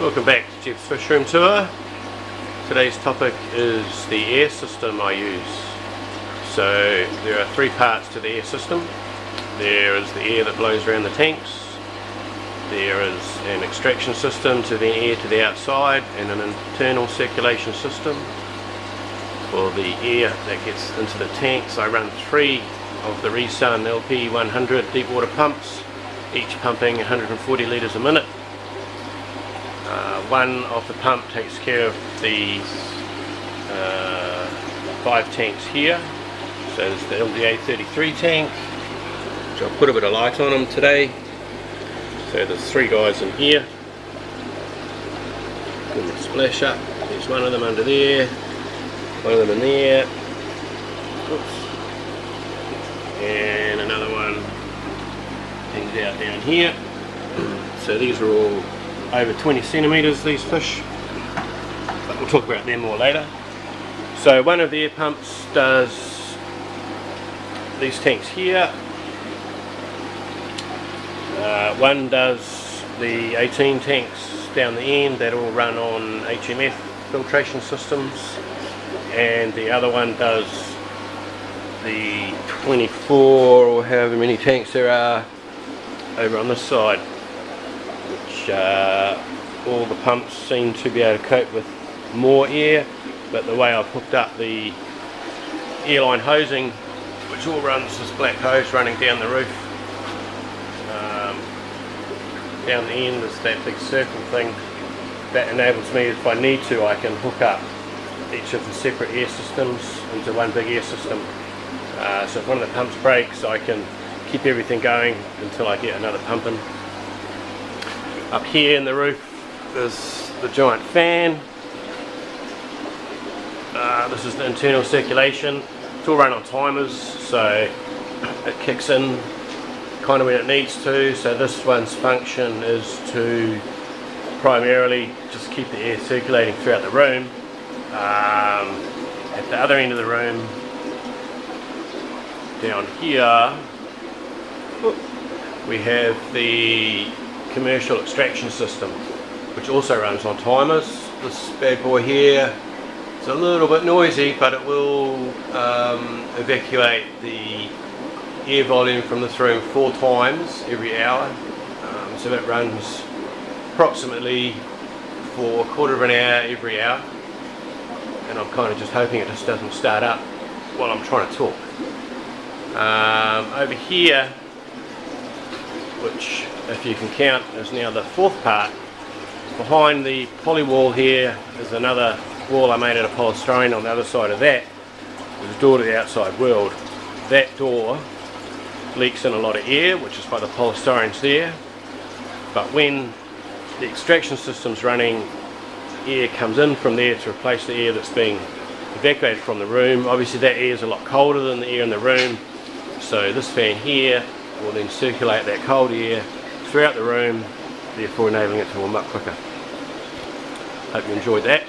Welcome back to Geoff's Fish Room Tour. Today's topic is the air system I use. So there are three parts to the air system. There is the air that blows around the tanks. There is an extraction system to the air to the outside and an internal circulation system. For the air that gets into the tanks I run three of the Resun LP 100 deep water pumps, each pumping 140 litres a minute one of the pump takes care of the uh, five tanks here. So there's the LDA 33 tank, which I'll put a bit of light on them today. So there's three guys in here. Give them a splash up. There's one of them under there, one of them in there. Oops. And another one hangs out down here. So these are all over 20 centimetres these fish. But we'll talk about them more later. So one of the air pumps does these tanks here. Uh, one does the 18 tanks down the end that all run on HMF filtration systems. And the other one does the 24 or however many tanks there are over on this side uh, all the pumps seem to be able to cope with more air but the way I've hooked up the airline hosing which all runs this black hose running down the roof um, down the end is that big circle thing that enables me if I need to I can hook up each of the separate air systems into one big air system. Uh, so if one of the pumps breaks I can keep everything going until I get another pump in up here in the roof is the giant fan. Uh, this is the internal circulation. It's all run on timers, so it kicks in kind of when it needs to. So this one's function is to primarily just keep the air circulating throughout the room. Um, at the other end of the room, down here, we have the commercial extraction system which also runs on timers. This bad boy here is a little bit noisy but it will um, evacuate the air volume from this room four times every hour um, so that runs approximately for a quarter of an hour every hour and I'm kind of just hoping it just doesn't start up while I'm trying to talk. Um, over here which if you can count is now the fourth part. Behind the poly wall here is another wall I made out of polystyrene on the other side of that. There's a door to the outside world. That door leaks in a lot of air which is why the polystyrene's there but when the extraction system's running air comes in from there to replace the air that's being evacuated from the room obviously that air is a lot colder than the air in the room so this fan here will then circulate that cold air throughout the room, therefore enabling it to warm up quicker. Hope you enjoyed that.